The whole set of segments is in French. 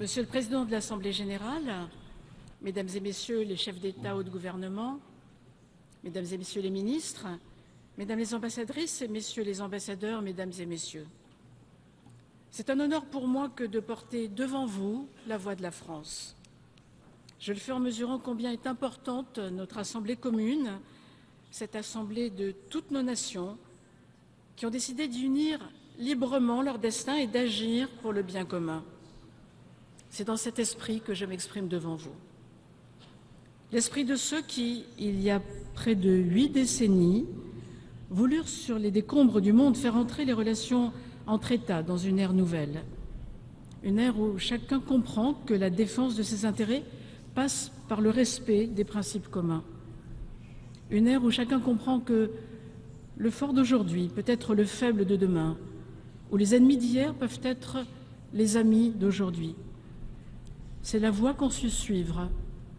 Monsieur le Président de l'Assemblée générale, Mesdames et Messieurs les chefs d'État ou de gouvernement, Mesdames et Messieurs les ministres, Mesdames les ambassadrices et Messieurs les ambassadeurs, Mesdames et Messieurs, c'est un honneur pour moi que de porter devant vous la voix de la France. Je le fais en mesurant combien est importante notre Assemblée commune, cette Assemblée de toutes nos nations, qui ont décidé d'unir librement leur destin et d'agir pour le bien commun. C'est dans cet esprit que je m'exprime devant vous. L'esprit de ceux qui, il y a près de huit décennies, voulurent sur les décombres du monde faire entrer les relations entre États dans une ère nouvelle. Une ère où chacun comprend que la défense de ses intérêts passe par le respect des principes communs. Une ère où chacun comprend que le fort d'aujourd'hui peut être le faible de demain, où les ennemis d'hier peuvent être les amis d'aujourd'hui. C'est la voie qu'ont su suivre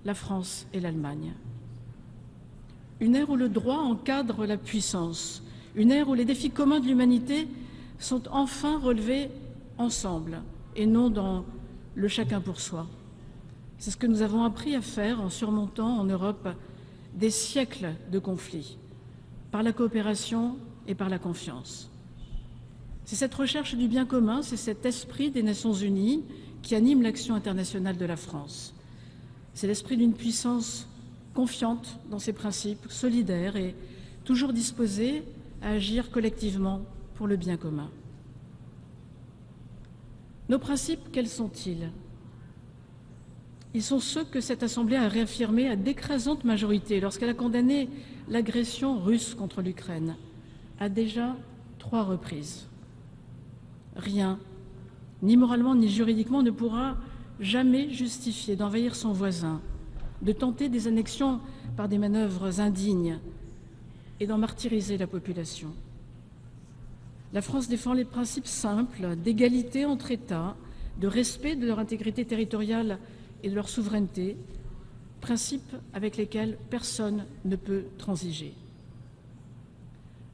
la France et l'Allemagne. Une ère où le droit encadre la puissance, une ère où les défis communs de l'humanité sont enfin relevés ensemble et non dans le chacun pour soi. C'est ce que nous avons appris à faire en surmontant en Europe des siècles de conflits, par la coopération et par la confiance. C'est cette recherche du bien commun, c'est cet esprit des Nations Unies qui anime l'action internationale de la France. C'est l'esprit d'une puissance confiante dans ses principes, solidaire et toujours disposée à agir collectivement pour le bien commun. Nos principes, quels sont-ils? Ils sont ceux que cette Assemblée a réaffirmés à d'écrasante majorité lorsqu'elle a condamné l'agression russe contre l'Ukraine à déjà trois reprises. Rien, ni moralement ni juridiquement, ne pourra jamais justifier d'envahir son voisin, de tenter des annexions par des manœuvres indignes et d'en martyriser la population. La France défend les principes simples d'égalité entre États, de respect de leur intégrité territoriale et de leur souveraineté, principes avec lesquels personne ne peut transiger.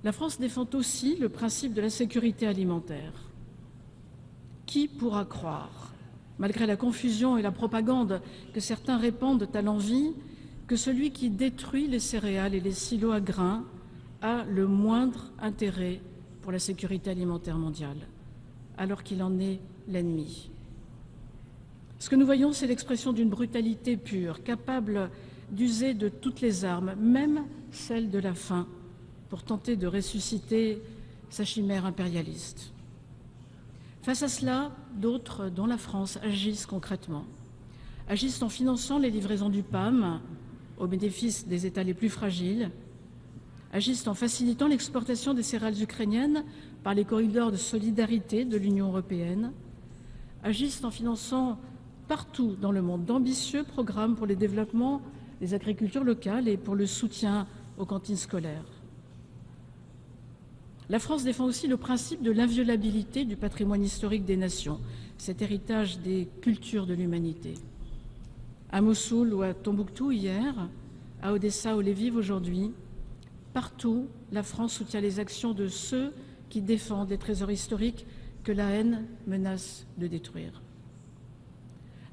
La France défend aussi le principe de la sécurité alimentaire. Qui pourra croire, malgré la confusion et la propagande que certains répandent à l'envie, que celui qui détruit les céréales et les silos à grains a le moindre intérêt pour la sécurité alimentaire mondiale, alors qu'il en est l'ennemi? Ce que nous voyons, c'est l'expression d'une brutalité pure, capable d'user de toutes les armes, même celle de la faim, pour tenter de ressusciter sa chimère impérialiste. Face à cela, d'autres, dont la France, agissent concrètement. Agissent en finançant les livraisons du PAM au bénéfice des États les plus fragiles, agissent en facilitant l'exportation des céréales ukrainiennes par les corridors de solidarité de l'Union européenne, agissent en finançant partout dans le monde d'ambitieux programmes pour le développement des agricultures locales et pour le soutien aux cantines scolaires. La France défend aussi le principe de l'inviolabilité du patrimoine historique des nations, cet héritage des cultures de l'humanité. À Mossoul ou à Tombouctou hier, à Odessa ou Lviv aujourd'hui, partout, la France soutient les actions de ceux qui défendent les trésors historiques que la haine menace de détruire.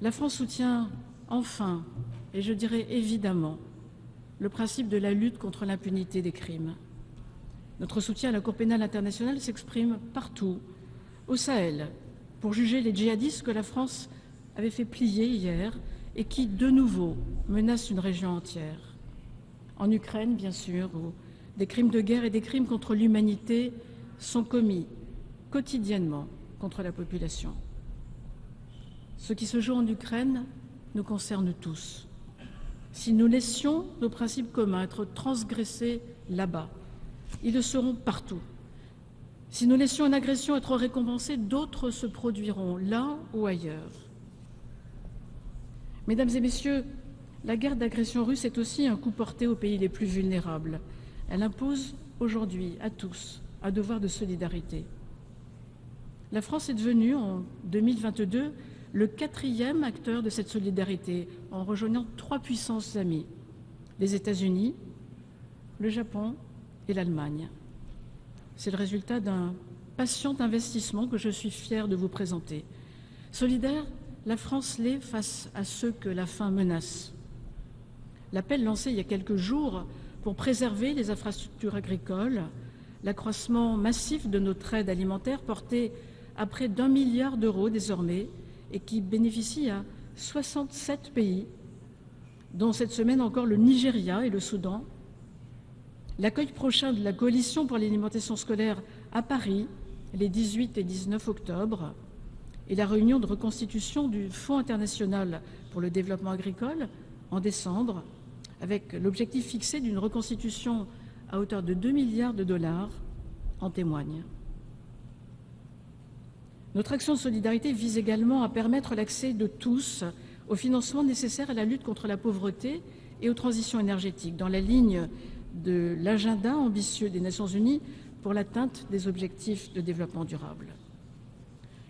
La France soutient enfin, et je dirais évidemment, le principe de la lutte contre l'impunité des crimes. Notre soutien à la Cour pénale internationale s'exprime partout, au Sahel, pour juger les djihadistes que la France avait fait plier hier et qui, de nouveau, menacent une région entière. En Ukraine, bien sûr, où des crimes de guerre et des crimes contre l'humanité sont commis quotidiennement contre la population. Ce qui se joue en Ukraine nous concerne tous. Si nous laissions nos principes communs être transgressés là-bas, ils le seront partout. Si nous laissions une agression être récompensée, d'autres se produiront là ou ailleurs. Mesdames et Messieurs, la guerre d'agression russe est aussi un coup porté aux pays les plus vulnérables. Elle impose aujourd'hui à tous un devoir de solidarité. La France est devenue en 2022 le quatrième acteur de cette solidarité en rejoignant trois puissances amies, les États-Unis, le Japon et l'Allemagne. C'est le résultat d'un patient investissement que je suis fier de vous présenter. Solidaire la France l'est face à ceux que la faim menace. L'appel lancé il y a quelques jours pour préserver les infrastructures agricoles, l'accroissement massif de notre aide alimentaire portée à près d'un milliard d'euros désormais et qui bénéficie à 67 pays, dont cette semaine encore le Nigeria et le Soudan. L'accueil prochain de la coalition pour l'alimentation scolaire à Paris les 18 et 19 octobre et la réunion de reconstitution du Fonds international pour le développement agricole en décembre, avec l'objectif fixé d'une reconstitution à hauteur de 2 milliards de dollars, en témoigne. Notre action de solidarité vise également à permettre l'accès de tous au financement nécessaire à la lutte contre la pauvreté et aux transitions énergétiques, dans la ligne de l'agenda ambitieux des Nations Unies pour l'atteinte des objectifs de développement durable.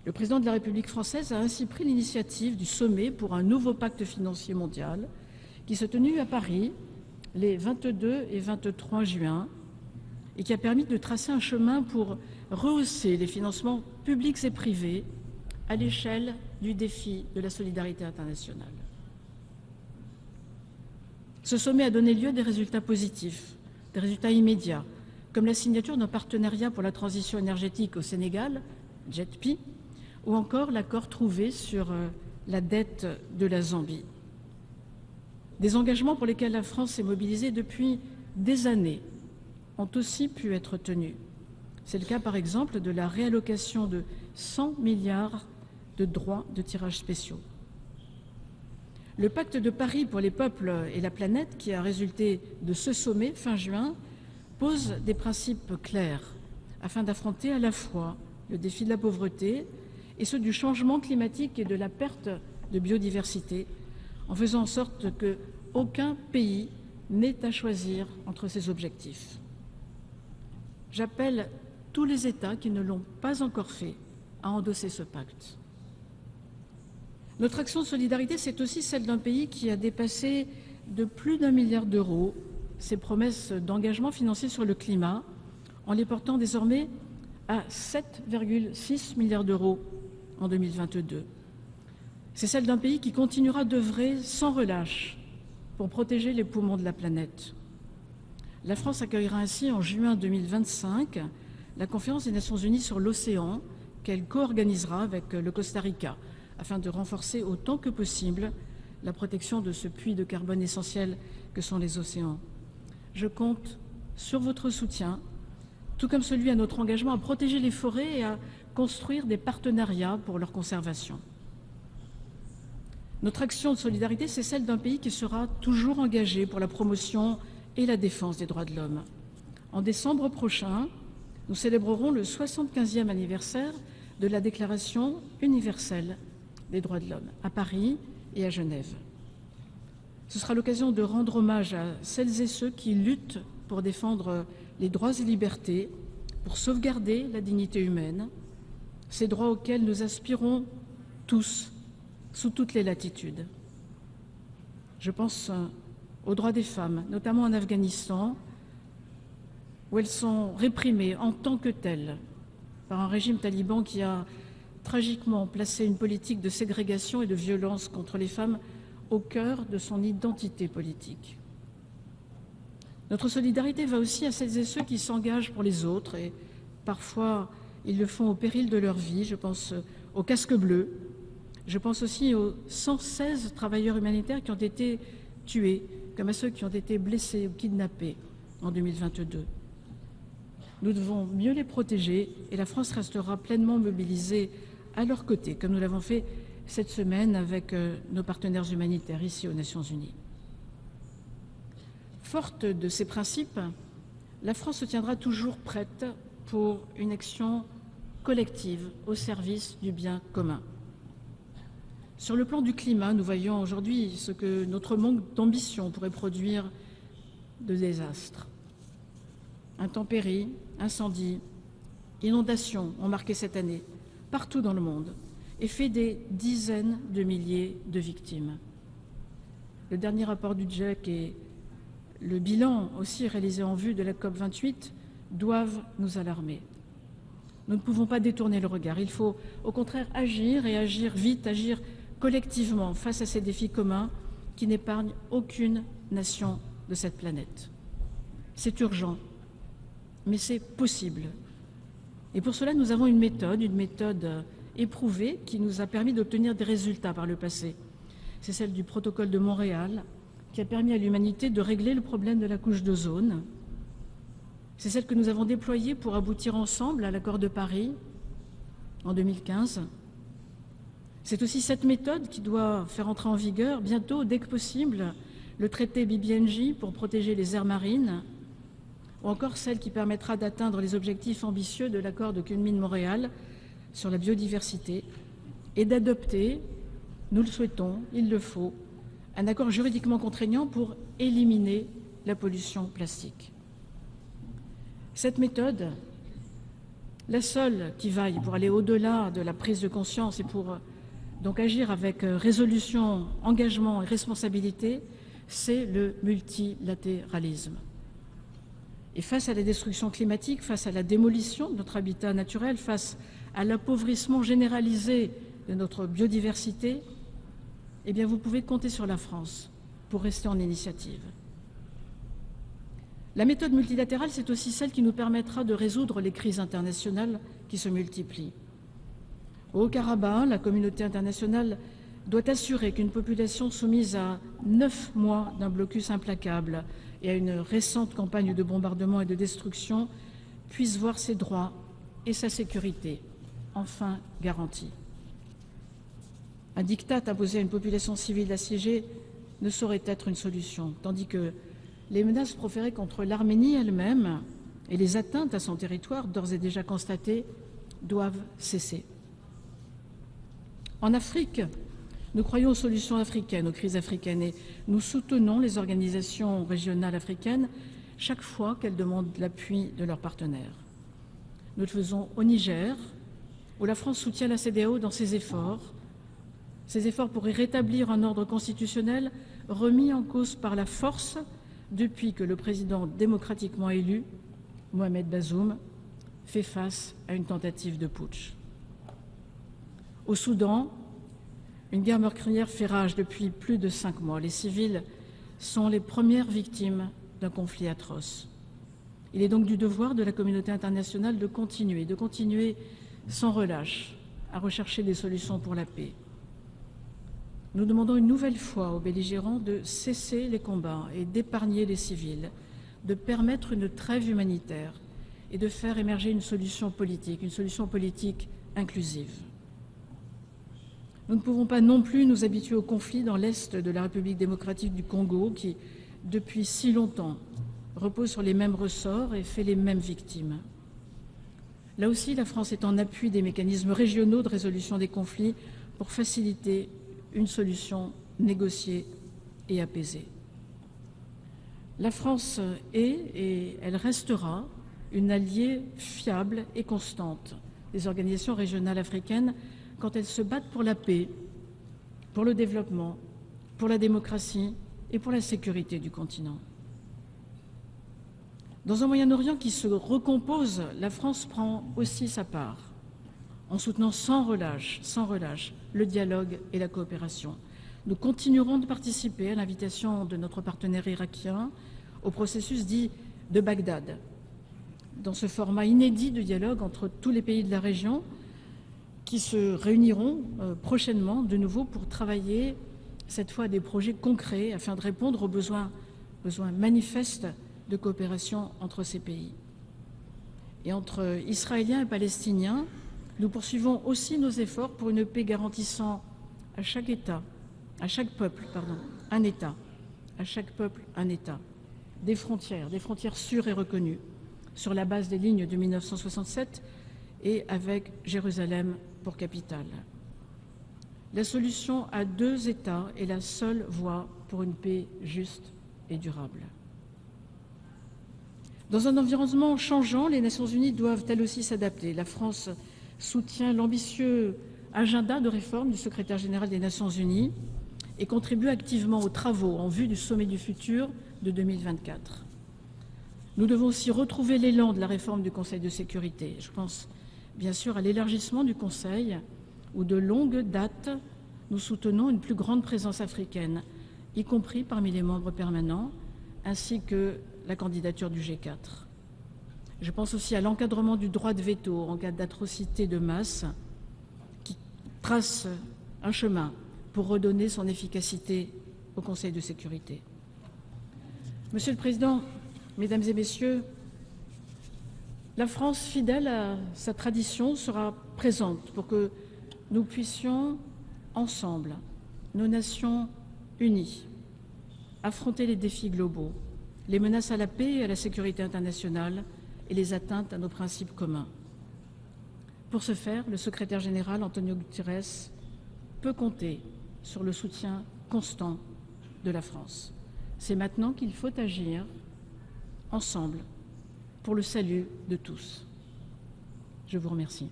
Le président de la République française a ainsi pris l'initiative du sommet pour un nouveau pacte financier mondial qui s'est tenu à Paris les 22 et 23 juin et qui a permis de tracer un chemin pour rehausser les financements publics et privés à l'échelle du défi de la solidarité internationale. Ce sommet a donné lieu à des résultats positifs, des résultats immédiats, comme la signature d'un partenariat pour la transition énergétique au Sénégal, JETPI, ou encore l'accord trouvé sur euh, la dette de la Zambie. Des engagements pour lesquels la France s'est mobilisée depuis des années ont aussi pu être tenus. C'est le cas, par exemple, de la réallocation de 100 milliards de droits de tirage spéciaux. Le pacte de Paris pour les peuples et la planète, qui a résulté de ce sommet fin juin, pose des principes clairs afin d'affronter à la fois le défi de la pauvreté et ceux du changement climatique et de la perte de biodiversité, en faisant en sorte que aucun pays n'ait à choisir entre ces objectifs. J'appelle tous les États qui ne l'ont pas encore fait à endosser ce pacte. Notre action de solidarité, c'est aussi celle d'un pays qui a dépassé de plus d'un milliard d'euros ses promesses d'engagement financier sur le climat, en les portant désormais à 7,6 milliards d'euros en 2022. C'est celle d'un pays qui continuera d'œuvrer sans relâche pour protéger les poumons de la planète. La France accueillera ainsi en juin 2025 la conférence des Nations Unies sur l'océan qu'elle co-organisera avec le Costa Rica afin de renforcer autant que possible la protection de ce puits de carbone essentiel que sont les océans. Je compte sur votre soutien, tout comme celui à notre engagement à protéger les forêts et à construire des partenariats pour leur conservation. Notre action de solidarité, c'est celle d'un pays qui sera toujours engagé pour la promotion et la défense des droits de l'homme. En décembre prochain, nous célébrerons le 75e anniversaire de la Déclaration universelle des droits de l'homme à Paris et à Genève. Ce sera l'occasion de rendre hommage à celles et ceux qui luttent pour défendre les droits et libertés, pour sauvegarder la dignité humaine, ces droits auxquels nous aspirons tous, sous toutes les latitudes. Je pense aux droits des femmes, notamment en Afghanistan, où elles sont réprimées en tant que telles par un régime taliban qui a tragiquement placé une politique de ségrégation et de violence contre les femmes au cœur de son identité politique. Notre solidarité va aussi à celles et ceux qui s'engagent pour les autres et parfois ils le font au péril de leur vie. Je pense aux casques bleus. Je pense aussi aux 116 travailleurs humanitaires qui ont été tués, comme à ceux qui ont été blessés ou kidnappés en 2022. Nous devons mieux les protéger et la France restera pleinement mobilisée à leur côté, comme nous l'avons fait cette semaine avec euh, nos partenaires humanitaires ici aux Nations Unies. Forte de ces principes, la France se tiendra toujours prête pour une action collective au service du bien commun. Sur le plan du climat, nous voyons aujourd'hui ce que notre manque d'ambition pourrait produire de désastres. Intempéries, incendies, inondations ont marqué cette année partout dans le monde et fait des dizaines de milliers de victimes. Le dernier rapport du GIEC et le bilan aussi réalisé en vue de la COP28 doivent nous alarmer. Nous ne pouvons pas détourner le regard. Il faut au contraire agir et agir vite, agir collectivement face à ces défis communs qui n'épargnent aucune nation de cette planète. C'est urgent, mais c'est possible. Et pour cela, nous avons une méthode, une méthode éprouvée qui nous a permis d'obtenir des résultats par le passé. C'est celle du protocole de Montréal qui a permis à l'humanité de régler le problème de la couche d'ozone. C'est celle que nous avons déployée pour aboutir ensemble à l'accord de Paris en 2015. C'est aussi cette méthode qui doit faire entrer en vigueur bientôt, dès que possible, le traité BBNJ pour protéger les aires marines, ou encore celle qui permettra d'atteindre les objectifs ambitieux de l'accord de Kunming-Montréal sur la biodiversité et d'adopter, nous le souhaitons, il le faut, un accord juridiquement contraignant pour éliminer la pollution plastique. Cette méthode, la seule qui vaille pour aller au-delà de la prise de conscience et pour donc agir avec résolution, engagement et responsabilité, c'est le multilatéralisme. Et face à la destruction climatique, face à la démolition de notre habitat naturel, face à l'appauvrissement généralisé de notre biodiversité, eh vous pouvez compter sur la France pour rester en initiative. La méthode multilatérale, c'est aussi celle qui nous permettra de résoudre les crises internationales qui se multiplient. Au Haut-Karabakh, la communauté internationale doit assurer qu'une population soumise à neuf mois d'un blocus implacable et à une récente campagne de bombardement et de destruction puisse voir ses droits et sa sécurité enfin garantis. Un diktat imposé à une population civile assiégée ne saurait être une solution, tandis que les menaces proférées contre l'Arménie elle-même et les atteintes à son territoire, d'ores et déjà constatées, doivent cesser. En Afrique, nous croyons aux solutions africaines, aux crises africaines, et nous soutenons les organisations régionales africaines chaque fois qu'elles demandent l'appui de leurs partenaires. Nous le faisons au Niger, où la France soutient la CDAO dans ses efforts, ces efforts pour rétablir un ordre constitutionnel remis en cause par la force depuis que le président démocratiquement élu, Mohamed Bazoum, fait face à une tentative de putsch. Au Soudan, une guerre meurtrière fait rage depuis plus de cinq mois. Les civils sont les premières victimes d'un conflit atroce. Il est donc du devoir de la communauté internationale de continuer, de continuer sans relâche à rechercher des solutions pour la paix. Nous demandons une nouvelle fois aux belligérants de cesser les combats et d'épargner les civils, de permettre une trêve humanitaire et de faire émerger une solution politique, une solution politique inclusive. Nous ne pouvons pas non plus nous habituer au conflit dans l'Est de la République démocratique du Congo qui, depuis si longtemps, repose sur les mêmes ressorts et fait les mêmes victimes. Là aussi, la France est en appui des mécanismes régionaux de résolution des conflits pour faciliter une solution négociée et apaisée. La France est, et elle restera, une alliée fiable et constante des organisations régionales africaines quand elles se battent pour la paix, pour le développement, pour la démocratie et pour la sécurité du continent. Dans un Moyen-Orient qui se recompose, la France prend aussi sa part, en soutenant sans relâche, sans relâche, le dialogue et la coopération. Nous continuerons de participer à l'invitation de notre partenaire irakien au processus dit de Bagdad, dans ce format inédit de dialogue entre tous les pays de la région, qui se réuniront euh, prochainement de nouveau pour travailler cette fois des projets concrets afin de répondre aux besoins, besoins manifestes de coopération entre ces pays. Et entre Israéliens et Palestiniens, nous poursuivons aussi nos efforts pour une paix garantissant à chaque État, à chaque peuple, pardon, un État, à chaque peuple un État, des frontières, des frontières sûres et reconnues, sur la base des lignes de 1967 et avec Jérusalem pour capitale. La solution à deux États est la seule voie pour une paix juste et durable. Dans un environnement changeant, les Nations Unies doivent elles aussi s'adapter. La France soutient l'ambitieux agenda de réforme du secrétaire général des Nations Unies et contribue activement aux travaux en vue du sommet du futur de 2024. Nous devons aussi retrouver l'élan de la réforme du Conseil de sécurité. Je pense bien sûr à l'élargissement du Conseil, où de longue date, nous soutenons une plus grande présence africaine, y compris parmi les membres permanents, ainsi que la candidature du G4. Je pense aussi à l'encadrement du droit de veto en cas d'atrocité de masse qui trace un chemin pour redonner son efficacité au Conseil de sécurité. Monsieur le Président, Mesdames et Messieurs, la France, fidèle à sa tradition, sera présente pour que nous puissions ensemble, nos nations unies, affronter les défis globaux, les menaces à la paix et à la sécurité internationale et les atteintes à nos principes communs. Pour ce faire, le secrétaire général Antonio Guterres peut compter sur le soutien constant de la France. C'est maintenant qu'il faut agir ensemble pour le salut de tous. Je vous remercie.